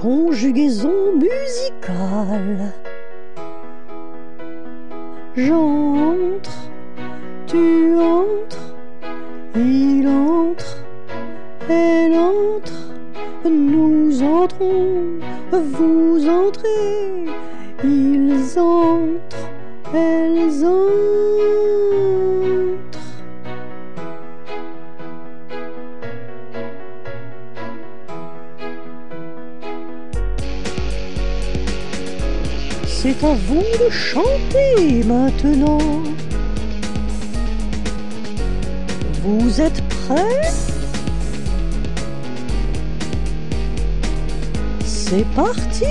conjugaison musicale. J'entre, tu entres, il entre, elle entre, nous entrons, vous entrez, ils entrent, elles entrent. C'est à vous de chanter maintenant. Vous êtes prêts? C'est parti